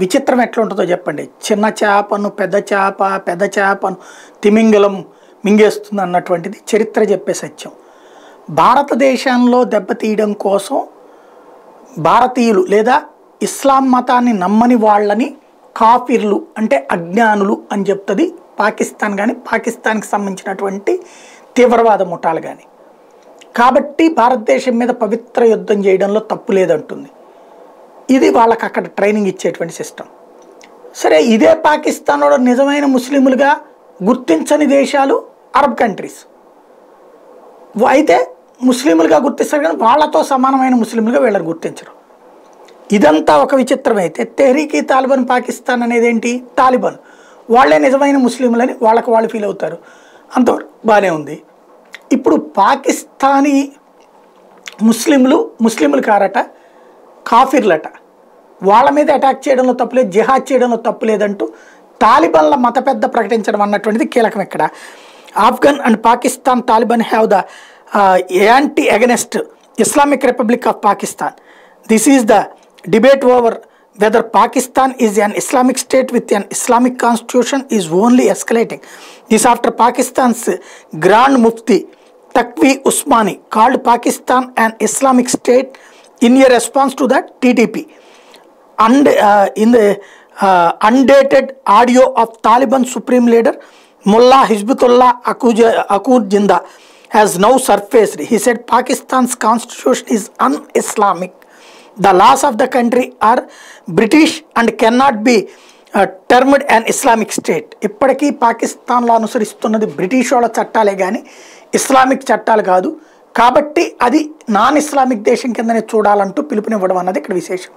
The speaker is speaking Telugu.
విచిత్రం ఎట్లుంటుందో చెప్పండి. చిన్న చేపను పెద్ద చేప పెద్ద చేపను తిమింగలం మింగేస్తుంది అన్నటువంటిది చరిత్ర చెప్పే సత్యం. భారతదేశంలో దెబ్బతీయడం కోసం భారతీయులు లేదా ఇస్లాం మతాన్ని నమ్మని వాళ్ళని కాఫిర్లు అంటే అజ్ఞానులు అని చెప్తుంది పాకిస్తాన్ కానీ పాకిస్తాన్కి సంబంధించినటువంటి తీవ్రవాద ముఠాలు కానీ కాబట్టి భారతదేశం మీద పవిత్ర యుద్ధం చేయడంలో తప్పు లేదంటుంది. ఇది వాళ్ళకి అక్కడ ట్రైనింగ్ ఇచ్చేటువంటి సిస్టమ్ సరే ఇదే పాకిస్తాన్లో నిజమైన ముస్లింలుగా గుర్తించని దేశాలు అరబ్ కంట్రీస్ అయితే ముస్లింలుగా గుర్తిస్తారు కానీ వాళ్ళతో సమానమైన ముస్లింలుగా వీళ్ళని గుర్తించరు. ఇదంతా ఒక విచిత్రమైతే తెహరీకి తాలిబాన్ పాకిస్తాన్ అనేది ఏంటి? తాలిబాన్. వాళ్ళే నిజమైన ముస్లింలని వాళ్ళకు వాళ్ళు ఫీల్ అవుతారు. అంతవరకు బాగానే ఉంది. ఇప్పుడు పాకిస్తానీ ముస్లింలు ముస్లింలు కారట కాఫిర్లట. వాళ్ళ మీద అటాక్ చేయడంలో తప్పులేదు జిహాద్ చేయడంలో తప్పు లేదంటూ తాలిబన్ల మత పెద్ద ప్రకటించడం అన్నటువంటిది కీలకం ఇక్కడ. Afghan and Pakistan Taliban have the anti against Islamic republic of Pakistan this is the debate over whether Pakistan is an Islamic state with an Islamic constitution is only escalating this after Pakistan's grand mufti Taqi Usmani called Pakistan and Islamic state in year response to that TTP and in the undated audio of Taliban supreme leader mullah Hibatullah అకూజ అకూర్ జిందా has now surfaced he said Pakistan's constitution is an Islamic the laws of the country are British and can not be termed an Islamic state ఇప్పటికీ పాకిస్తాన్లో అనుసరిస్తున్నది బ్రిటిష్ వాళ్ళ చట్టాలే కానీ ఇస్లామిక్ చట్టాలు కాదు. కాబట్టి అది నాన్ ఇస్లామిక్ దేశం కిందనే చూడాలంటూ పిలుపునివ్వడం అన్నది ఇక్కడ విశేషం.